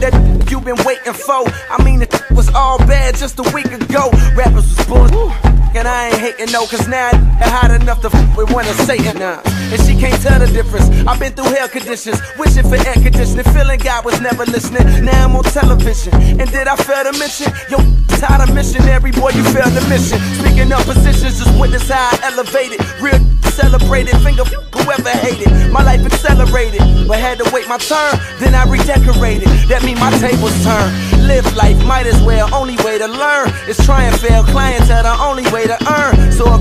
that you've been waiting for. I mean, it was all bad just a week ago. Rappers was bull. And I ain't hating no, cause now I hot enough to f with one of Satan now. And she can't tell the difference. I've been through hell conditions, wishing for air conditioning, feeling God was never listening. Now I'm on television. And did I fail to mention? Yo, tired of missionary, boy, you failed the mission. Speaking of positions, just witness how I elevated. Real celebrated, finger whoever hated. My life accelerated, but had to wait my turn. Then I redecorated. That mean my tables turn. Live life, might as well. Only way to learn is try and fail. Clientele, the only way to earn. So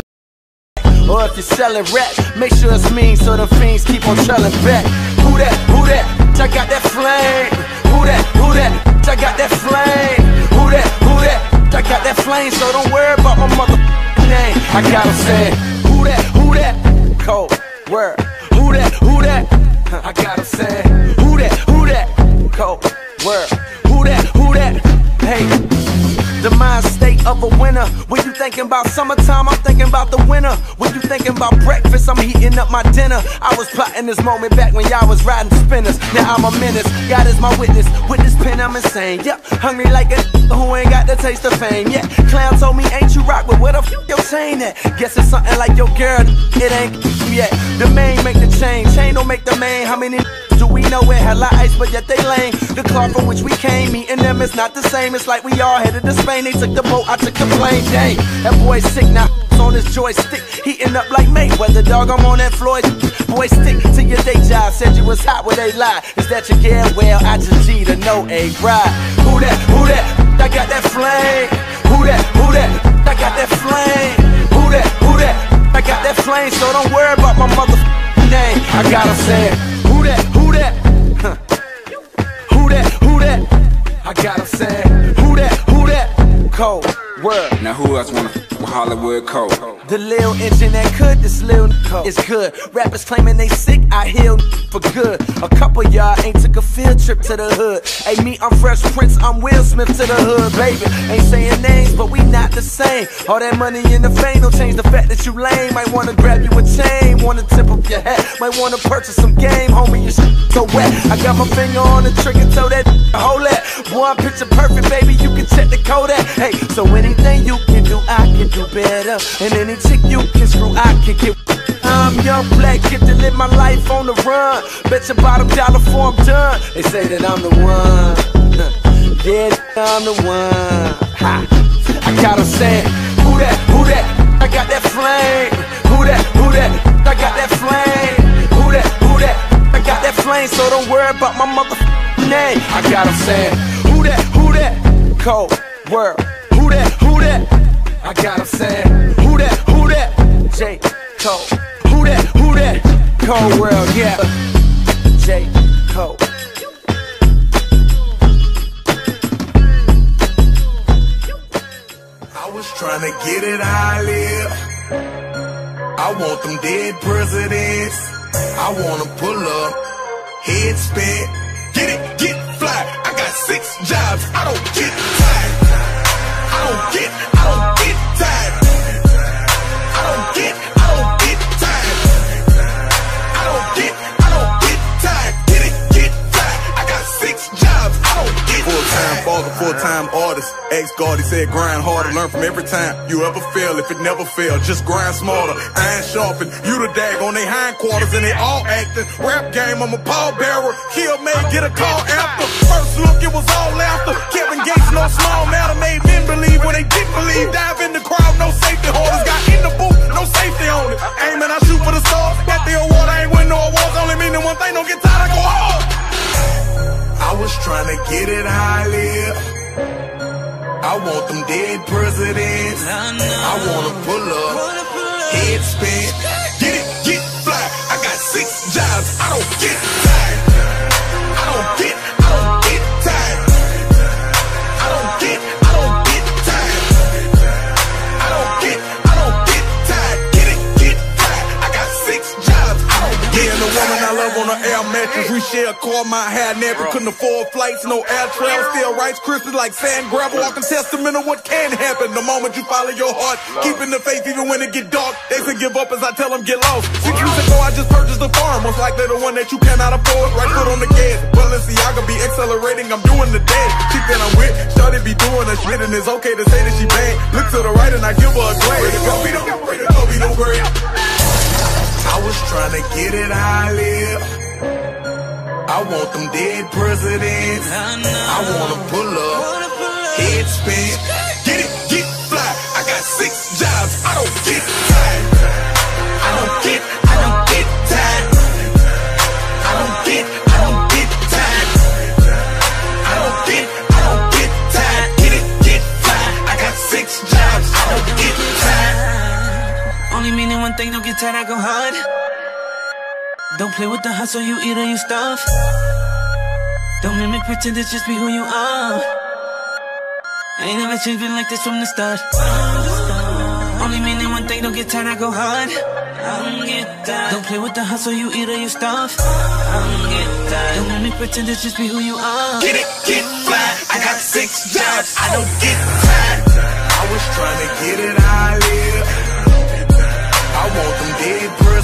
or if you're selling rap, make sure it's mean so the fiends keep on trailing back. Who that? Who that? I got that flame. Who that? Who that? I got that flame. Who that? Who that? I got that flame, so don't worry about my mother name. I gotta say, who that? Who that? Cold word. Who that? Who that? I gotta say, who that? Who that? Cold word. Of a winner. When you thinking about summertime, I'm thinking about the winter. When you thinking about breakfast, I'm heating up my dinner. I was plotting this moment back when y'all was riding spinners. Now I'm a menace. God is my witness. With this pen, I'm insane. Yep, hungry like a who ain't got the taste of fame. Yeah, clown told me ain't you rock, but where the fuck you saying that? Guess it's something like your girl. It ain't yet. The main make the chain. Chain don't make the main. How many we it hella ice, but yet they lame? The car from which we came, meeting them is not the same. It's like we all headed to Spain. They took the boat, I took the plane. Dang, that boy's sick now. On his joystick, heating up like Mayweather, dog. I'm on that Floyd. Boy, stick to your day job. Said you was hot where they lie. Is that your gear? Well, I just G to know a ride. Who that? Who that? I got that flame. Who that? Who that? I got that flame. Who that? Who that? I got that flame, so don't worry about my mother name. I gotta say, who Hollywood? The lil engine that could, this lil is good. Rappers claiming they sick, I heal for good. A couple y'all ain't took a field trip to the hood. Hey, me, I'm Fresh Prince, I'm Will Smith to the hood, baby. Ain't saying names, but we not the same. All that money in the fame don't change the fact that you lame. Might wanna grab you a chain, wanna tip up your hat. Might wanna purchase some game, homie, shit so wet. I got my finger on the trigger, so that hold that. I'm picture perfect, baby, you can check the code at. Hey, so anything you can do, I can do better. And any chick you can screw, I can get. I'm young, black, get to live my life on the run. Bet your bottom dollar for I'm done. They say that I'm the one. Yeah, I'm the one. Ha. I gotta say, who that, who that? I got that flame. Who that, who that? I got that flame. Don't worry about my mother name. I gotta say, who that, who that? Cold world. Who that, who that? I gotta say, who that, who that? J. Cole. Who that, who that? Cold world, yeah. J. Cole. I was trying to get it how I live. I want them dead presidents. I wanna pull up, head spin, get it, get fly. I got six jobs, I don't get tired. I don't get, time artist. Ex guard, he said grind harder, learn from every time you ever fail. If it never fail, just grind smarter. Iron sharpen, you the dag on they hindquarters and they all acting. Rap game, I'm a pallbearer. Kill may get a call after. First look, it was all after. Kevin Gates, no small matter, made men believe when they didn't believe. Dive in the crowd, no safety holders. Got in the booth, no safety on it. Aim and I shoot for the stars. Got the award, I ain't win no awards. Only meaning one thing, don't get tired, I go hard. I was trying to get it I live. I want them dead presidents. I wanna pull up, head spin, get it, get fly. I got six jobs, I don't get tired. I don't get, I don't get Yeah, and the woman I love on the air mattress. We share a car, my hair nappy, couldn't afford flights, no air travel. Still writes Christmas like sand gravel, walking testament of what can happen. The moment you follow your heart, keeping the faith even when it get dark. They say give up as I tell them get lost. Six years ago, I just purchased a farm, most likely the one that you cannot afford. Right foot on the gas. Balenciaga be accelerating, I'm doing the dance. Chick that I'm with, started be doing a shit, and it's okay to say that she bad. Look to the right and I give her a glance. Go be no, go be no great. I was trying to get it how I live. I want them dead presidents. I wanna pull up, head spin, get it, get fly. I got six jobs, I don't get tired. I don't get, I don't get Don't play with the hustle, you eat or you starve. Don't mimic, pretend it's just be who you are. Ain't never changed, been like this from the start. Only meaning one thing, don't get tired, I go hard. Don't get tired. Don't play with the hustle, you eat or you. I don't. Don't mimic, pretend it's just be who you are. Get it, get fly. I got six jobs, I don't get tired. I was trying to get it I live. I want them dead presidents.